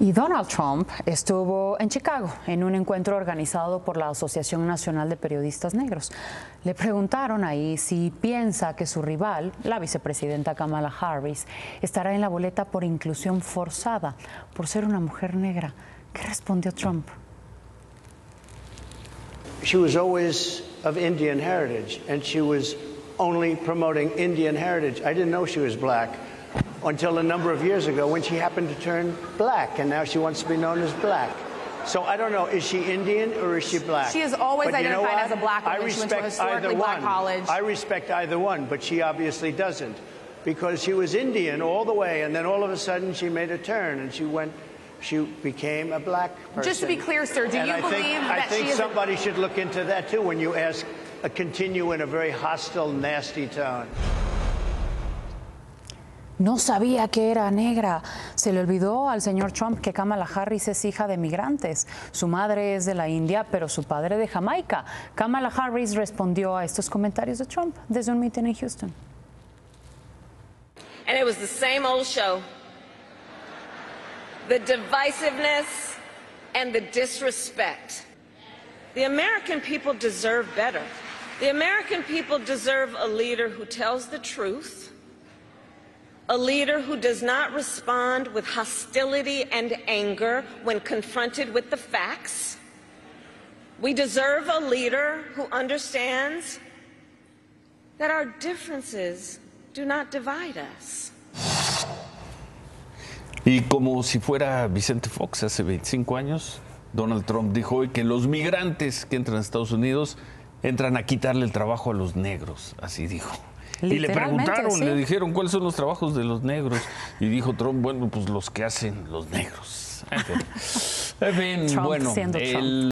Y Donald Trump estuvo en Chicago en un encuentro organizado por la Asociación Nacional de Periodistas Negros. Le preguntaron ahí si piensa que su rival, la vicepresidenta Kamala Harris, estará en la boleta por inclusión forzada por ser una mujer negra. ¿Qué respondió Trump? She was always of Indian heritage and she was only promoting Indian heritage. I didn't know she was black. Until a number of years ago when she happened to turn black, and now she wants to be known as black. So I don't know, is she Indian or is she black? She is always but identified you know as a black woman. I respect she went to either black one. college. I respect either one, but she obviously doesn't. Because she was Indian all the way, and then all of a sudden she made a turn and she went she became a black person. Just to be clear, sir, do and you I believe think, that I think somebody should look into that too when you ask a continue in a very hostile, nasty tone. No sabía que era negra. Se le olvidó al señor Trump que Kamala Harris es hija de migrantes. Su madre es de la India, pero su padre de Jamaica. Kamala Harris respondió a estos comentarios de Trump desde un meeting en Houston. And it was the same old show. The divisiveness and the disrespect. The American people deserve better. The American people deserve a leader who tells the truth a leader who does not respond with hostility and anger when confronted with the facts. We deserve a leader who understands that our differences do not divide us. Y como si fuera Vicente Fox hace 25 años, Donald Trump dijo hoy que los migrantes que entran a Estados Unidos entran a quitarle el trabajo a los negros, así dijo. Y le preguntaron, le dijeron cuáles son los trabajos de los negros. Y dijo Trump, bueno, pues los que hacen los negros. En fin, bueno, el,